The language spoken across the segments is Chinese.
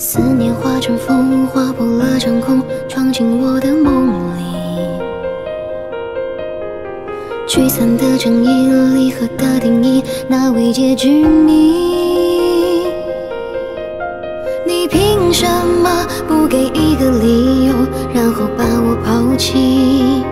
思念化成风，划破了长空，闯进我的梦里。聚散的正义，离合的定义，那未解之谜。你凭什么不给一个理由，然后把我抛弃？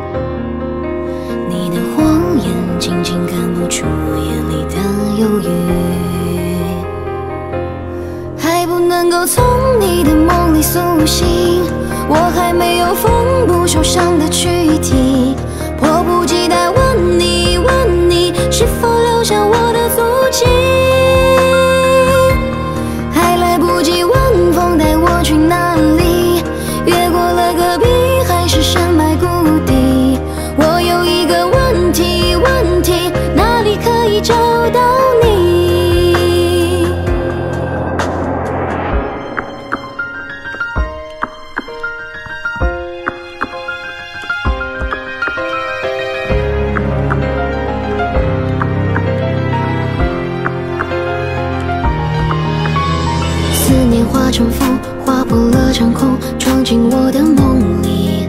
苏醒，我还没有缝补受伤的躯思念化成风，划破了长空，闯进我的梦里。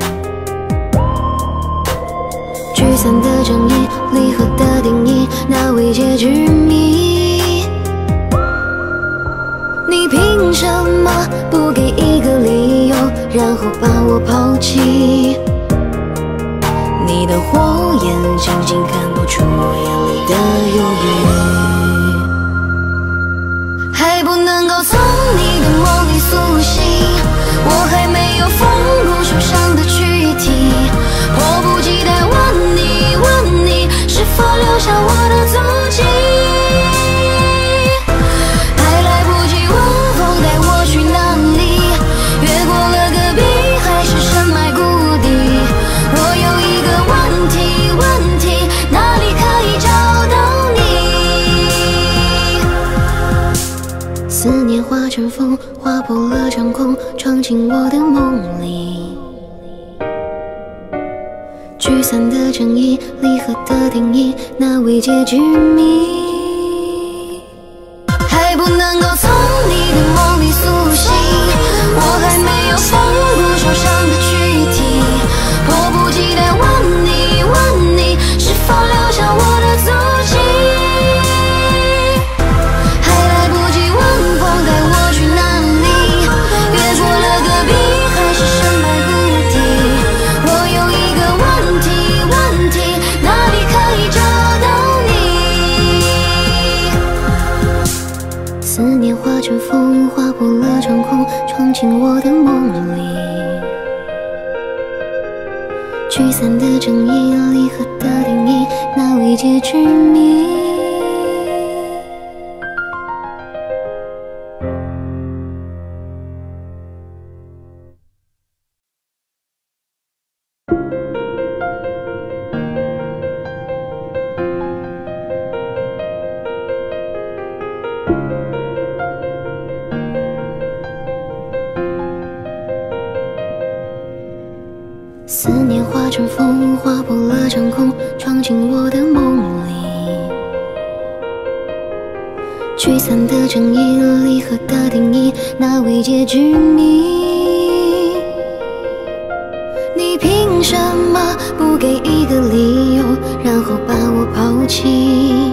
聚散的争议，离合的定义，那未解之谜。你凭什么不思念化成风，划破了长空，闯进我的梦里。聚散的争议，离合的定义，那未解之谜。藏进我的梦里。聚散的争议，离合的定义，那未解之谜。思念化成风，划破了长空，闯进我的梦里。聚散的成因，离合的定义，那未解之谜。你凭什么不给一个理由，然后把我抛弃？